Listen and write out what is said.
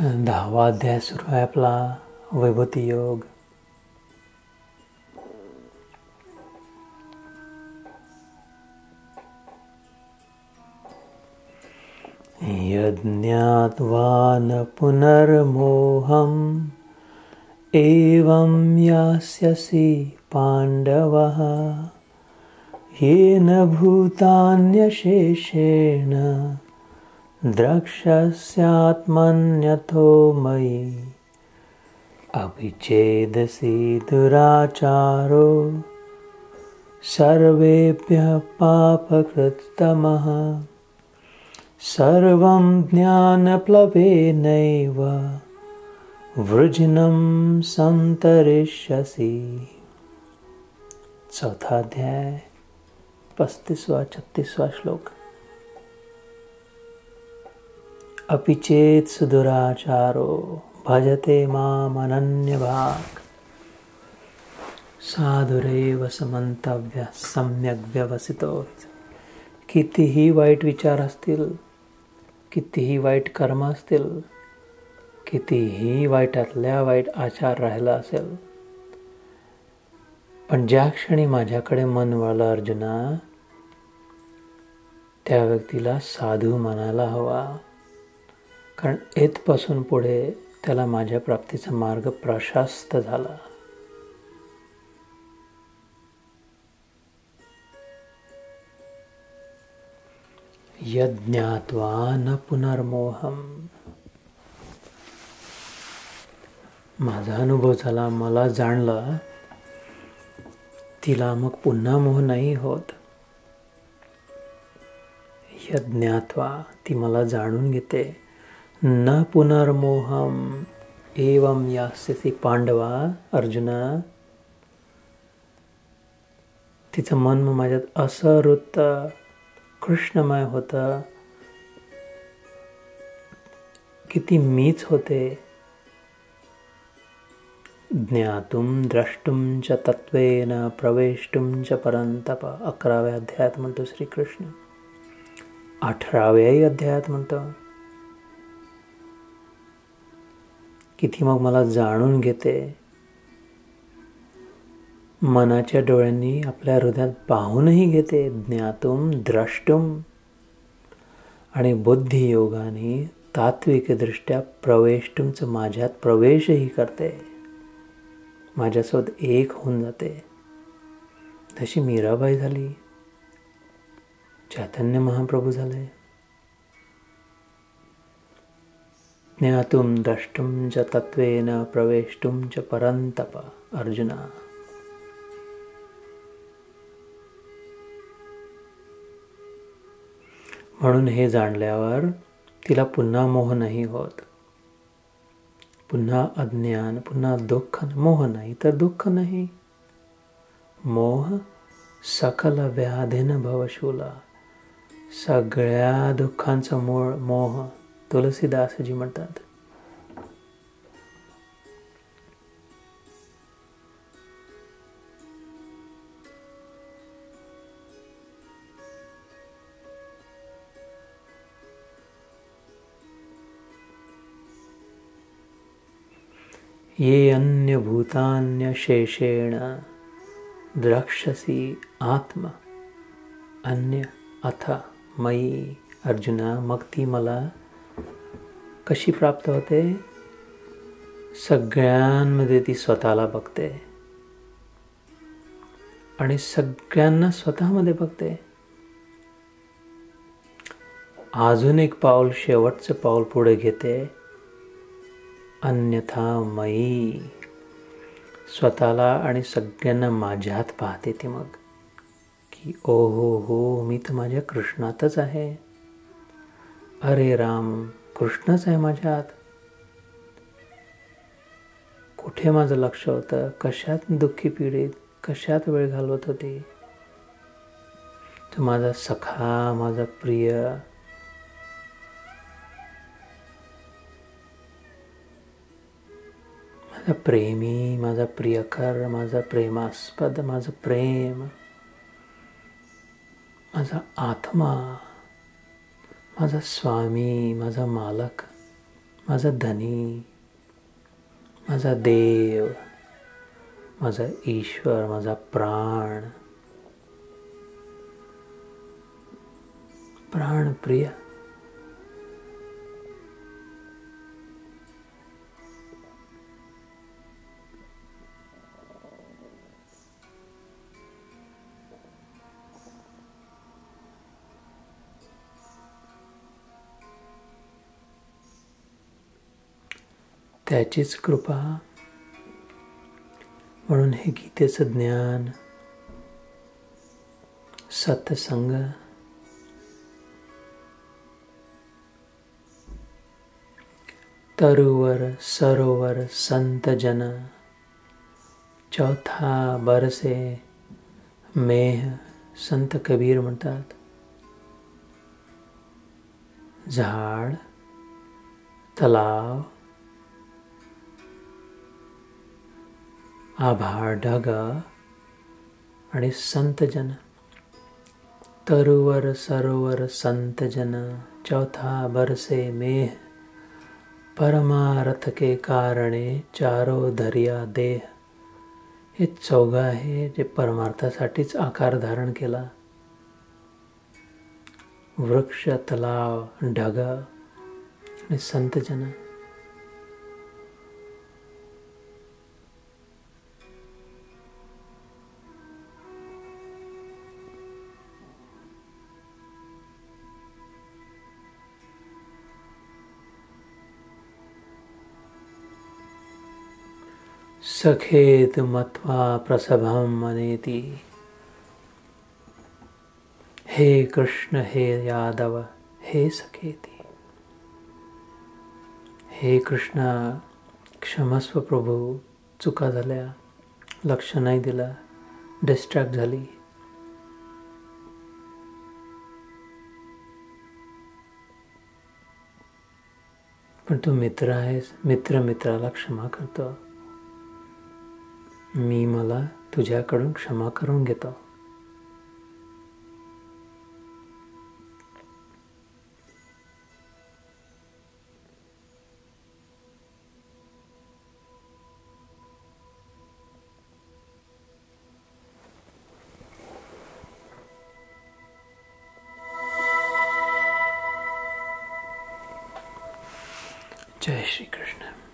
दहावा अध्याय सुरू आहे आपला वैभूती योग यज्ञात्वा न पुनर्मोहम् एवं यास्यसि पाण्डवः। येन भूतान्यशेषेण द्रक्ष्यस्यात्मन्यथो मयि। अपि दुराचारो। सर्वेभ्यः पापकृत्तमः। सर्वं ज्ञानप्लवेनैव। वृजनं संतरिष्यसि चौथा अध्याय पस्तीसवा छत्तीसवा श्लोक। अपि चेत् सुदुराचारो भजते मामनन्यभाक् साधुरेव समंतव्य सम्यक व्यवसितो। कितीही वाईट विचार असतील? कितीही वाईट कर्म असतील? कितीही वाईटातल्या वाईट आचार राहिला असेल? पण ज्या क्षणी माझ्याकडे मन वळलं अर्जुना त्या व्यक्तीला साधू म्हणायला हवा. कारण येथपासून पुढे त्याला माझ्या प्राप्तीचा मार्ग प्रशस्त झाला. यज्ञात्वा न पुनर्मोहम. माझा अनुभव झाला मला जाणलं तिला मग पुन्हा मोह नाही होत. यज्ञात्वा ती मला जाणून घेते. न पुनर्मोहम एवं यास्यसी पांडवा अर्जुना। तिचं मन माझ्यात असं वृत्त कृष्णमय होतं। किती मीच होते। ज्ञातुम द्रष्टुम च तत्वेन प्रवेष्टुम च परंतप अकराव्या अध्यायात म्हणतो श्रीकृष्ण। अठराव्याही अध्यायात म्हणतो। किती मग मला जाणून घेते. मनाच्या डोळ्यांनी आपल्या हृदयात पाहूनही घेते ज्ञातुम द्रष्टुम. आणि बुद्धियोगाने तात्विकदृष्ट्या प्रवेष्टुमचं माझ्यात प्रवेशही करते. माझ्यासोबत एक होऊन जाते. तशी मीराबाई झाली. चैतन्य महाप्रभू झाले. ज्ञातुं द्रष्टुं च तत्वेन प्रवेष्टुं च परंतप अर्जुन। म्हणून हे जाणल्यावर तिला पुन्हा मोह नाही होत. पुन्हा अज्ञान पुन्हा दुःख मोह नाही तर दुःख नाही. मोह सकल व्याधीन भवशूला. सगळ्या दुःखांचा मूळ मोह. तुलसीदासजी म्हणतात. ये अन्यभूतान्यशेषेण द्रक्षसी आत्म अन्य अथ मयी अर्जुना मग ती मला कशी प्राप्त होते? सगळ्यांमध्ये ती स्वतःला बघते. आणि सगळ्यांना स्वतःमध्ये बघते. अजून एक पाऊल शेवटचं पाऊल पुढे घेते. अन्यथा मयी स्वतःला आणि सगळ्यांना माझ्यात पाहते ती मग. की ओ हो हो मी तर माझ्या कृष्णातच आहे. अरे राम कृष्णच आहे माझ्यात कुठे माझं लक्ष होतं? कशात दुःखी पीडित? कशात वेळ घालवत होती? तो माझा सखा माझा प्रिय. माझा प्रेमी माझा प्रियकर माझा प्रेमास्पद माझं प्रेम. माझा आत्मा. माझा स्वामी माझा मालक माझा धनी माझा देव माझा ईश्वर माझा प्राण. प्राणप्रिय. त्याचीच कृपा. म्हणून हे गीतेचं ज्ञान सत्संग तरुवर सरोवर संत जन चौथा बरसे मेह संत कबीर म्हणतात. झाड तलाव आभाळ ढग आणि संतजन तरुवर सरोवर संतजन चौथा बरसे मेह. परमार्थ के कारणे चारो धर्या देह. हे चौघ आहे जे परमार्थासाठीच आकार धारण केला. वृक्ष तलाव ढग आणि संतजन सखेत मत्वा प्रसभम अनेती हे कृष्ण हे यादव हे सखेती। हे कृष्णा क्षमस्व प्रभू चुका झाल्या लक्ष नाही दिला डिस्ट्रॅक्ट झाली। पण तू मित्र आहेस मित्र मित्राला क्षमा करतो। मी मला तुझ्याकडून क्षमा करून घेतो. जय श्री कृष्ण